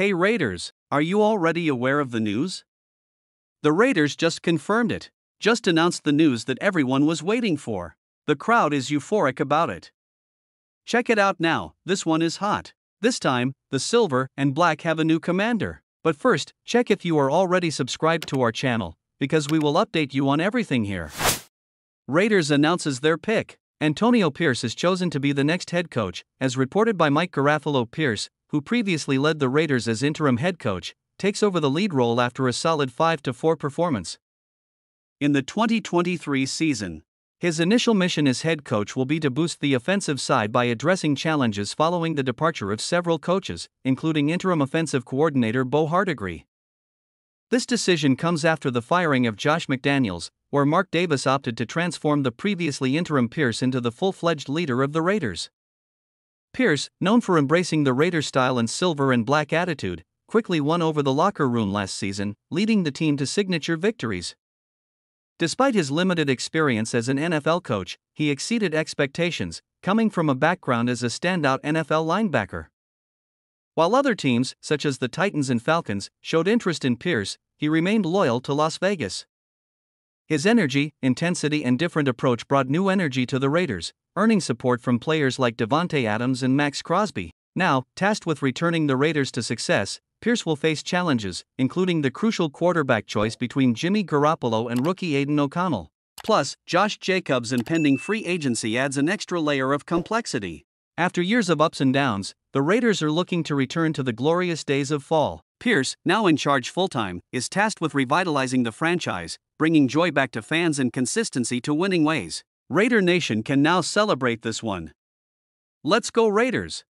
Hey Raiders, are you already aware of the news? The Raiders just confirmed it, just announced the news that everyone was waiting for. The crowd is euphoric about it. Check it out now, this one is hot. This time, the silver and black have a new commander. But first, check if you are already subscribed to our channel, because we will update you on everything here. Raiders announces their pick. Antonio Pierce is chosen to be the next head coach, as reported by Mike Garafolo Pierce, who previously led the Raiders as interim head coach, takes over the lead role after a solid 5 4 performance. In the 2023 season, his initial mission as head coach will be to boost the offensive side by addressing challenges following the departure of several coaches, including interim offensive coordinator Bo Hardegree. This decision comes after the firing of Josh McDaniels, where Mark Davis opted to transform the previously interim Pierce into the full fledged leader of the Raiders. Pierce, known for embracing the Raider style and silver and black attitude, quickly won over the locker room last season, leading the team to signature victories. Despite his limited experience as an NFL coach, he exceeded expectations, coming from a background as a standout NFL linebacker. While other teams, such as the Titans and Falcons, showed interest in Pierce, he remained loyal to Las Vegas. His energy, intensity, and different approach brought new energy to the Raiders, earning support from players like Davante Adams and Maxx Crosby. Now, tasked with returning the Raiders to success, Pierce will face challenges, including the crucial quarterback choice between Jimmy Garoppolo and rookie Aidan O'Connell. Plus, Josh Jacobs' impending free agency adds an extra layer of complexity. After years of ups and downs, the Raiders are looking to return to the glorious days of fall. Pierce, now in charge full time, is tasked with revitalizing the franchise, bringing joy back to fans and consistency to winning ways. Raider Nation can now celebrate this one. Let's go, Raiders!